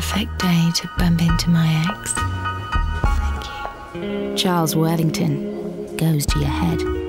perfect day to bump into my ex. Thank you. Charles Worthington goes to your head.